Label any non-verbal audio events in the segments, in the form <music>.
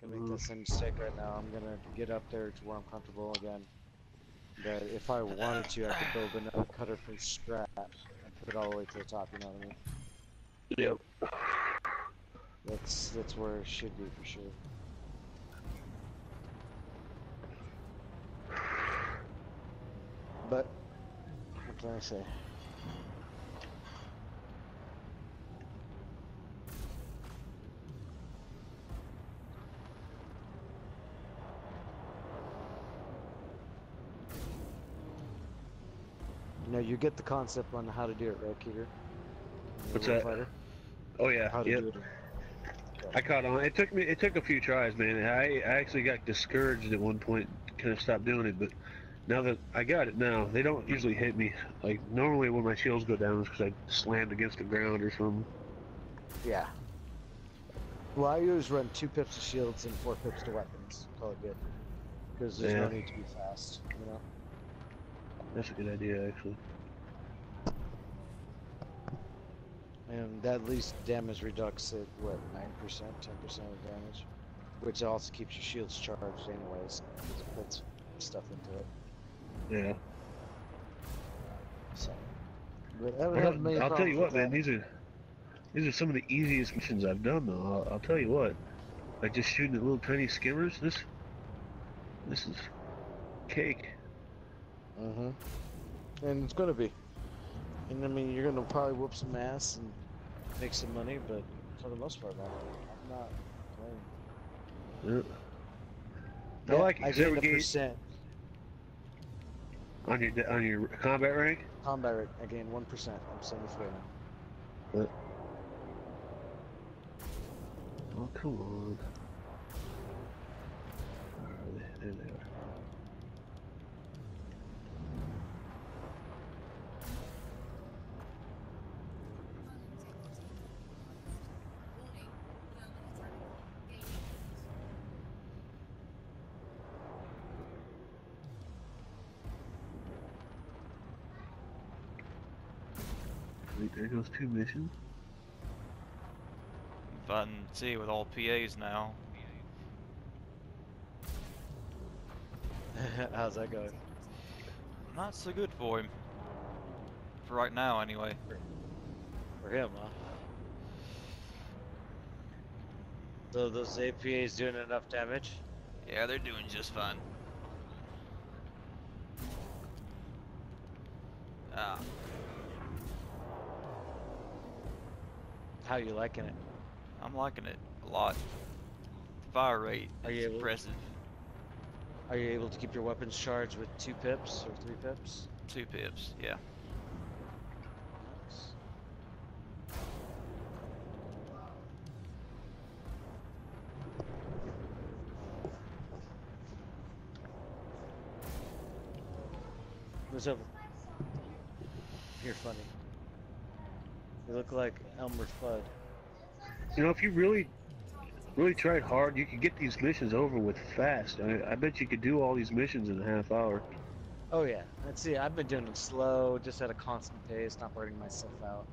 gonna make that same mistake right now. I'm gonna get up there to where I'm comfortable again. That if I wanted to, I could build another cutter from scratch and put it all the way to the top. You know what I mean? Yep. That's that's where it should be for sure. But what can I say? You know, you get the concept on how to do it, right, Keeter? What's that? fighter? Oh yeah. How to Yep. do it. I caught on. It took me. It took a few tries, man. I, I actually got discouraged at one point. Kind of stopped doing it, but now that I got it now, they don't usually hit me. Like normally when my shields go down, it's because I slammed against the ground or something. Yeah. Well, I always run two pips to shields and four pips to weapons. Call it good. Because there's no need to be fast, you know? That's a good idea, actually. And that at least damage reducts at, what, 9%, 10% of damage? Which also keeps your shields charged anyways. 'cause it puts stuff into it. Yeah. So. But I haven't Well, had many I'll tell you what, man. These are these are some of the easiest missions I've done, though. I'll, I'll tell you what. Like just shooting at little tiny skimmers. This this is cake. Mm-hmm. And it's gonna be. And I mean, you're gonna probably whoop some ass and make some money, but for the most part, man, I'm not playing. Yeah. I like it. I 'cause every gained a game- percent on your on your combat rank. combat rank. I gained one percent. I'm 74 now. Oh come on. Where are they? There they are. Wait, there goes two missions. Button T with all PAs now, <laughs> How's that going? not so good for him. For right now, anyway. For him, huh? So those APAs doing enough damage? Yeah, they're doing just fine. Ah, How you liking it? I'm liking it a lot. The Fire rate Are is impressive. Are you able to keep your weapons charged with two pips or three pips? Two pips, yeah. What's up? You're funny. You look like Elmer Fudd. You know, if you really, really tried hard, you could get these missions over with fast. I, I bet you could do all these missions in a half hour. Oh yeah, let's see. I've been doing them slow, just at a constant pace, not burning myself out.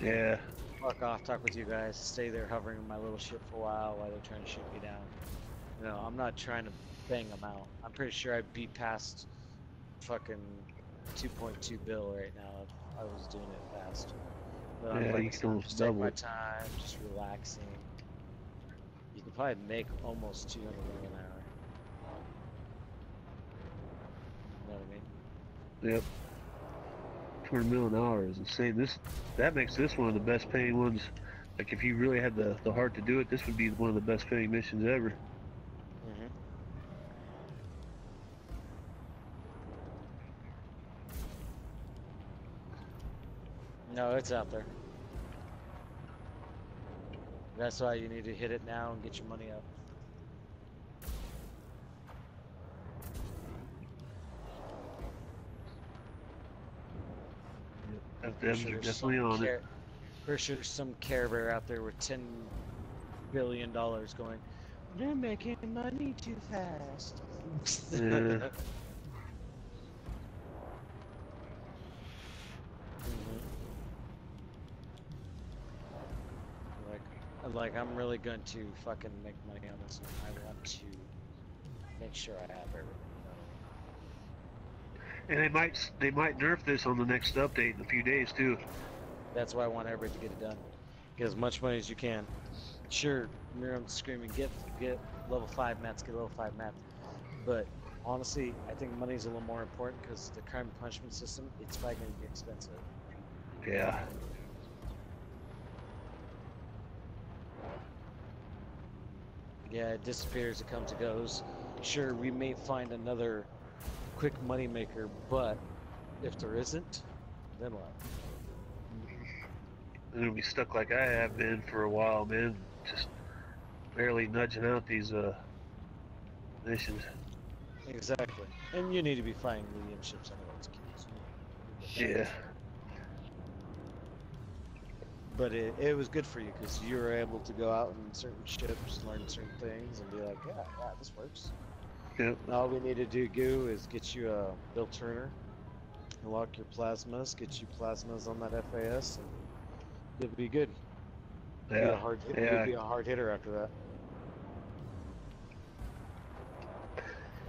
Yeah. Fuck off, talk with you guys, stay there hovering in my little ship for a while while they're trying to shoot me down. You know, I'm not trying to bang them out. I'm pretty sure I'd be past fucking 2.2 bill right now if I was doing it fast. But Yeah, I'm you like, can almost just taking my time, just relaxing. You can probably make almost 200 million an hour. You know what I mean? Yep. 200 mil an hour is insane. This, that makes this one of the best paying ones. Like if you really had the, the heart to do it, this would be one of the best paying missions ever. Mm-hmm. No, it's out there. That's why you need to hit it now and get your money up. FMs sure are definitely on it. Pretty sure there's some Care Bear out there with ten billion dollars going. They're making money too fast. Yeah. <laughs> Like, I'm really going to fucking make money on this one. I want to make sure I have everything. And they might they might nerf this on the next update in a few days too. That's why I want everybody to get it done. Get as much money as you can. Sure, Miriam's screaming, get get level five mats, get level five mats. But honestly, I think money's a little more important because the crime punishment system, it's probably going to be expensive. Yeah. Yeah, it disappears, it comes, it goes. Sure, we may find another quick moneymaker, but if there isn't, then what? Gonna be stuck like I have been for a while, man. Just barely nudging out these uh missions. Exactly. And you need to be flying medium ships anyways. Yeah. But it, it was good for you because you were able to go out in certain ships, learn certain things, and be like, yeah, yeah, this works. Yep. All we need to do, Goo, is get you a Bill Turner, unlock your plasmas, get you plasmas on that FAS, and you'll be good. You'll Be a Yeah. hard, hit- yeah. You'll be a hard hitter after that.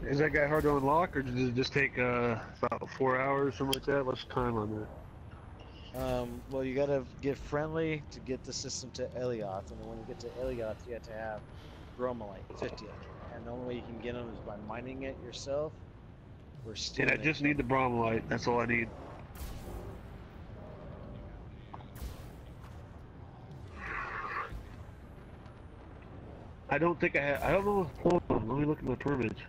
Is that guy hard to unlock, or does it just take uh, about four hours, something like that? What's the time on that? Um, well, you gotta get friendly to get the system to Alioth, and when you get to Alioth, you have to have Bromellite, 50 And the only way you can get them is by mining it yourself or And stealing I just from- need the bromellite. That's all I need. I don't think I have. I don't know. Hold on. Let me look at my permits.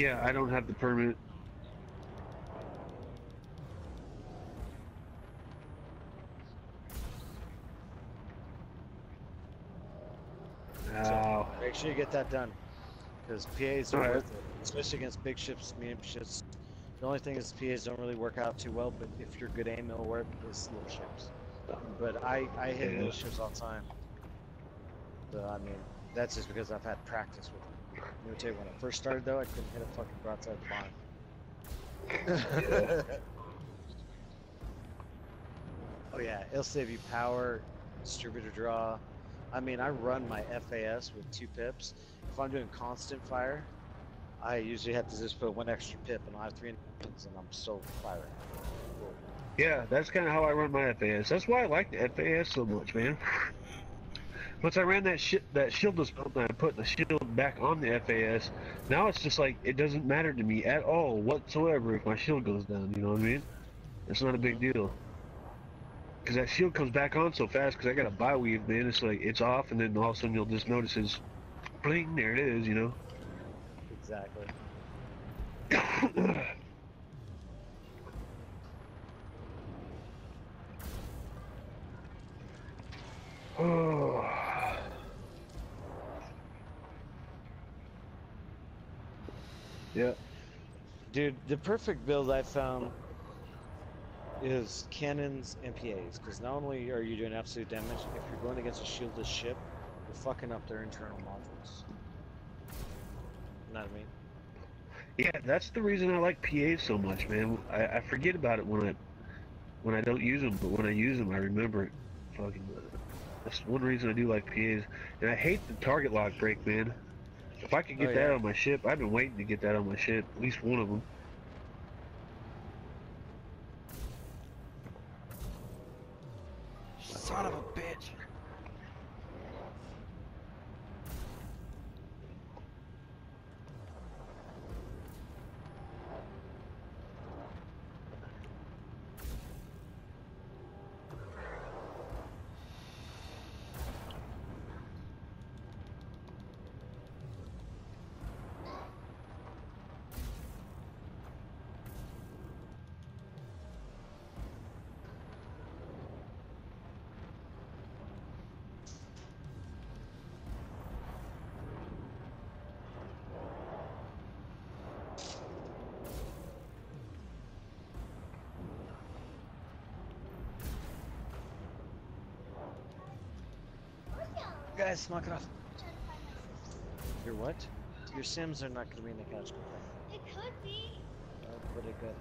Yeah, I don't have the permit. So- Make sure you get that done. Because PAs are Alright. worth it, especially against big ships, medium ships. The only thing is PAs don't really work out too well, but if you're good aim, it'll work. Is little ships. But I I hit Yeah. little ships all the time. So I mean, that's just because I've had practice with them. Let tell you, when I first started though, I couldn't hit a fucking broadside bomb. <laughs> oh yeah, it'll save you power, distributor draw. I mean, I run my FAS with two pips. If I'm doing constant fire, I usually have to just put one extra pip and I have three engines and I'm still firing. Yeah, that's kind of how I run my FAS. That's why I like the FAS so much, man. <laughs> Once I ran that shi that shieldless pump and I put the shield back on the FAS, now it's just like it doesn't matter to me at all whatsoever if my shield goes down. You know what I mean? It's not a big deal. Cause that shield comes back on so fast. Cause I got a bi weave, man. It's like it's off, and then all of a sudden you'll just notice it's bling. There it is. You know. Exactly. <coughs> <sighs> Oh. Yeah. Dude, the perfect build I found is cannons and PAs, because not only are you doing absolute damage, if you're going against a shieldless ship, you're fucking up their internal modules. You know what I mean? Yeah, that's the reason I like PAs so much, man. I, I forget about it when I when I don't use them, but when I use them, I remember it. Fucking, uh, that's one reason I do like PAs. And I hate the target lock break, man. If I could get Oh, that yeah. on my ship, I've been waiting to get that on my ship. At least one of them. Son of a bitch. Guys, knock it off. You're what? your Sims are not gonna be in the couch cafe. It could be. Uh, but it could.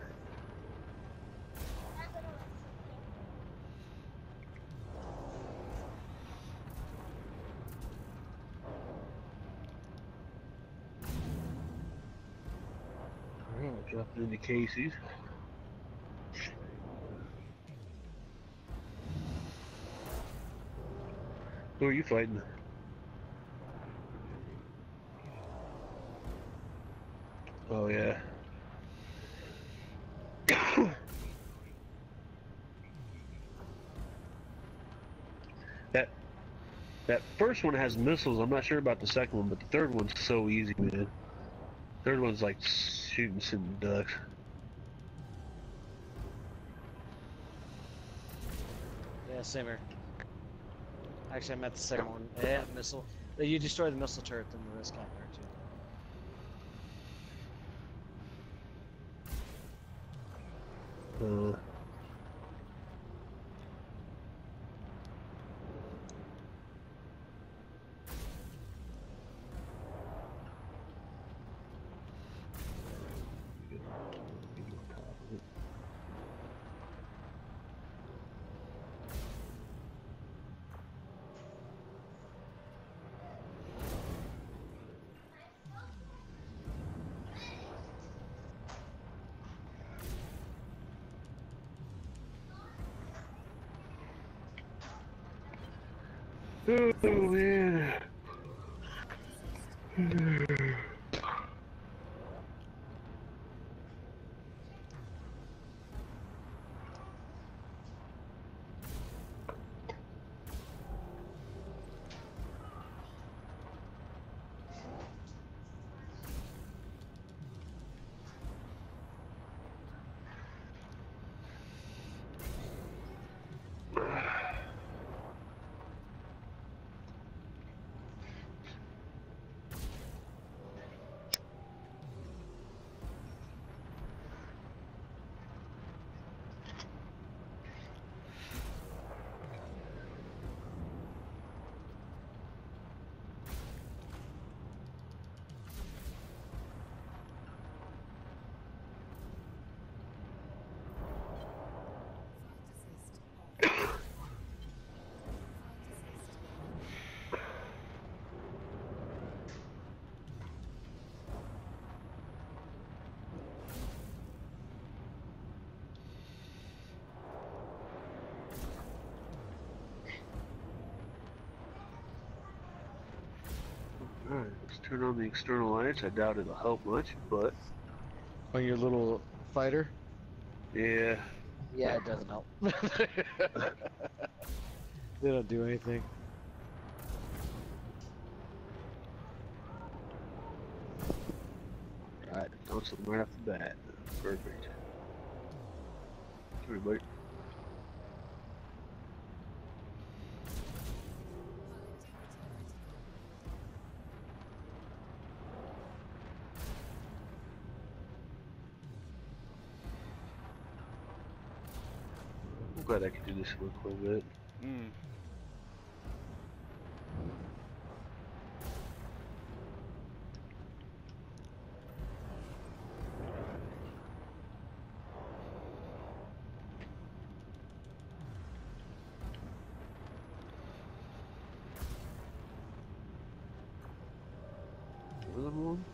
Alright, dropping into Casey's. Who are you fighting? Oh yeah. <coughs> that that first one has missiles. I'm not sure about the second one, but the third one's so easy, man. Third one's like shooting some ducks. Yeah, same here. Actually, I meant the second one. Yeah, missile. You destroy the missile turret, then the risk count there too. Uh, Oh man. Alright, let's turn on the external lights. I doubt it'll help much, but On your little fighter? yeah. Yeah, it doesn't help. <laughs> they don't do anything. Alright, done something right off the bat. Perfect. Everybody. Glad I could do this a little bit. Another one?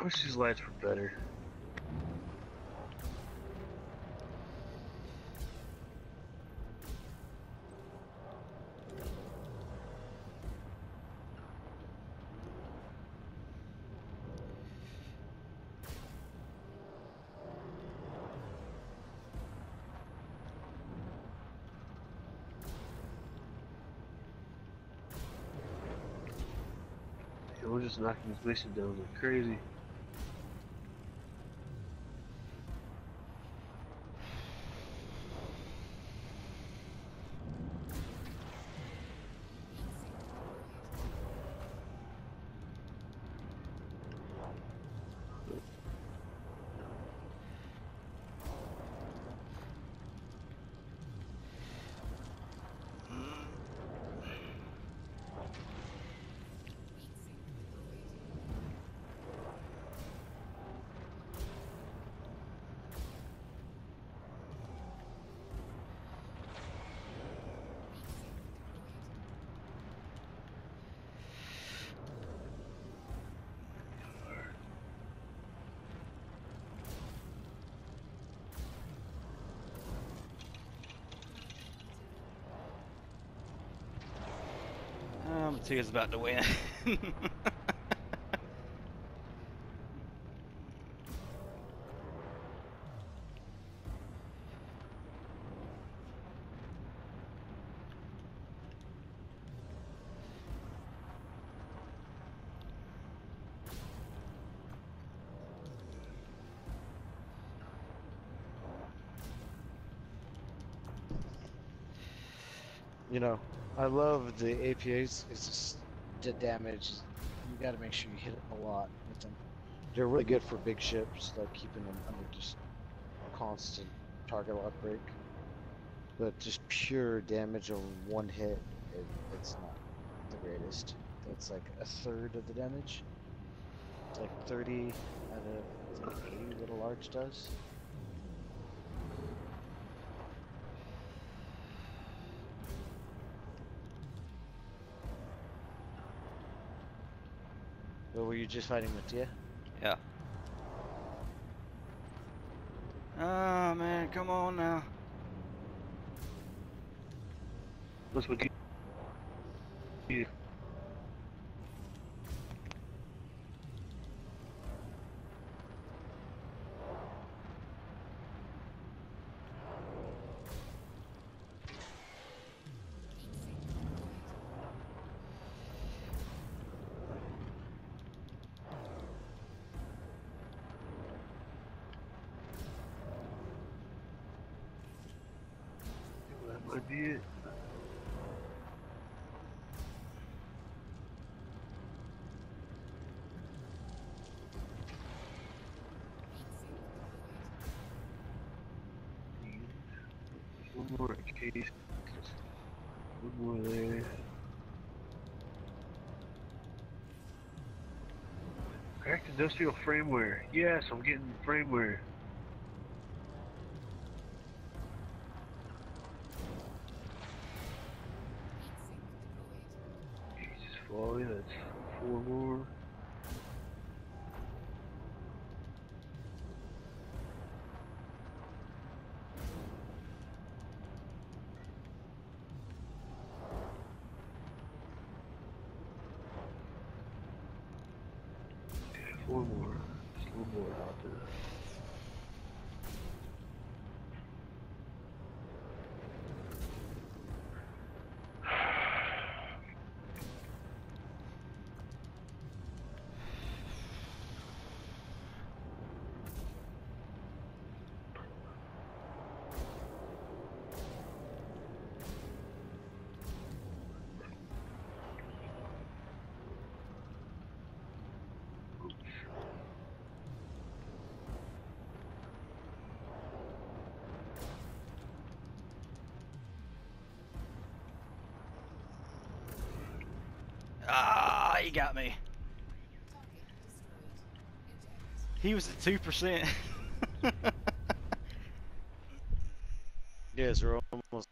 I wish these lights were better. We're just knocking this mission down like crazy. Two is about to win. <laughs> You know, I love the APAs. It's just the damage. You got to make sure you hit it a lot with them. They're really good for big ships, like keeping them under just constant target lock break. But just pure damage on one hit, it, it's not the greatest. That's like a third of the damage. It's like 30 out of I think 80 that a large does. But were you just fighting with Tia? yeah. Oh man, come on now. What's with you? you? That might be it. More case. One more there. Cracked industrial firmware. Yes, I'm getting firmware. Jesus, Folly, that's four more. Yeah, four more. More out Ah, he got me. He was at two percent. <laughs> Yes, we're almost